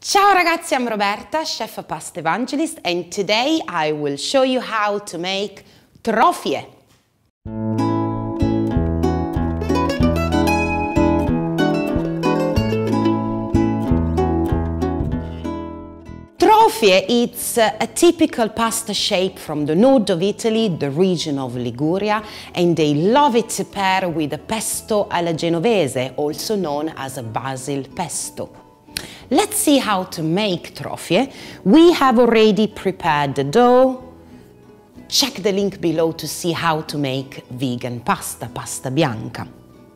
Ciao ragazzi, I'm Roberta, chef pasta evangelist, and today I will show you how to make trofie. Trofie it's a typical pasta shape from the north of Italy, the region of Liguria, and they love it to pair with a pesto alla genovese, also known as a basil pesto. Let's see how to make trofie. We have already prepared the dough. Check the link below to see how to make vegan pasta, pasta bianca.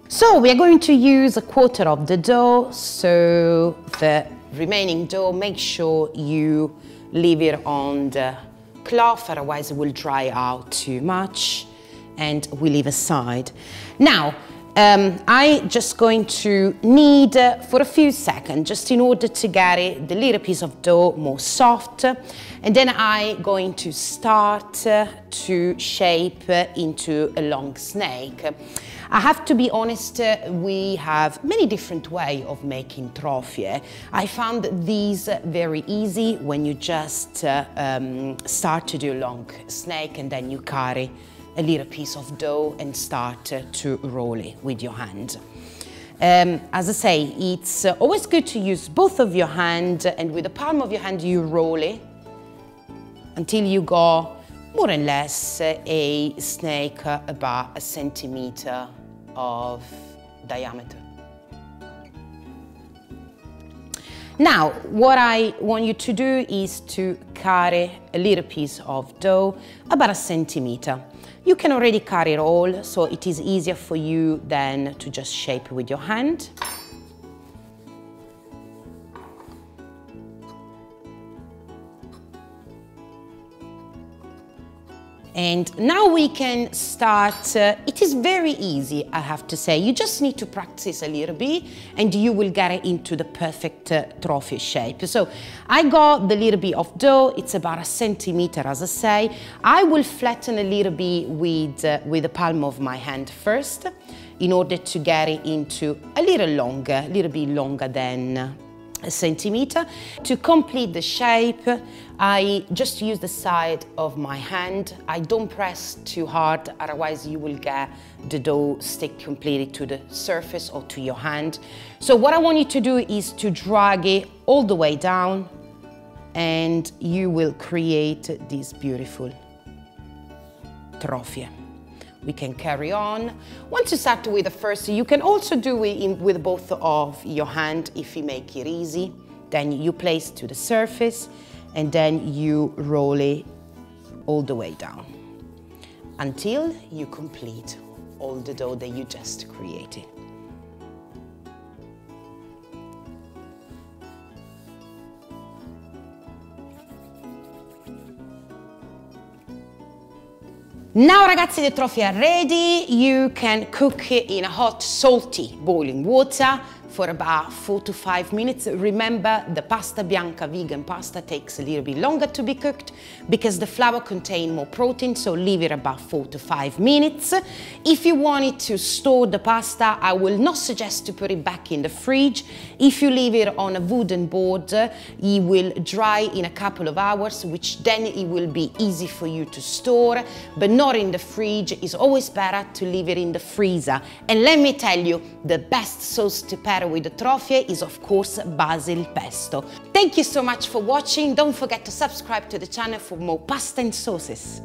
So we are going to use a quarter of the dough, so the remaining dough, make sure you leave it on the cloth, otherwise it will dry out too much and we leave aside. Now, um, I just going to knead uh, for a few seconds just in order to get it, the little piece of dough more soft and then I'm going to start uh, to shape uh, into a long snake. I have to be honest, we have many different way of making trofie. I found these very easy when you just um, start to do a long snake and then you carry a little piece of dough and start uh, to roll it with your hand. Um, as I say, it's uh, always good to use both of your hand and with the palm of your hand you roll it until you got more or less uh, a snake about a centimeter of diameter. Now, what I want you to do is to carry a little piece of dough about a centimeter. You can already carry it all, so it is easier for you than to just shape with your hand. And now we can start, uh, it is very easy, I have to say. You just need to practice a little bit and you will get it into the perfect uh, trofie shape. So I got the little bit of dough, it's about a centimeter as I say. I will flatten a little bit with, uh, with the palm of my hand first in order to get it into a little longer, a little bit longer than centimeter. To complete the shape, I just use the side of my hand. I don't press too hard, otherwise you will get the dough stick completely to the surface or to your hand. So what I want you to do is to drag it all the way down and you will create this beautiful trofie we can carry on. Once you start with the first, you can also do it in, with both of your hand if you make it easy. Then you place to the surface and then you roll it all the way down until you complete all the dough that you just created. Now ragazzi the trofie are ready, you can cook it in a hot salty boiling water for about four to five minutes. Remember, the pasta bianca vegan pasta takes a little bit longer to be cooked because the flour contains more protein, so leave it about four to five minutes. If you wanted to store the pasta, I will not suggest to put it back in the fridge. If you leave it on a wooden board, it will dry in a couple of hours, which then it will be easy for you to store, but not in the fridge. It's always better to leave it in the freezer. And let me tell you, the best sauce to pair with the trofie is of course basil pesto. Thank you so much for watching. Don't forget to subscribe to the channel for more pasta and sauces.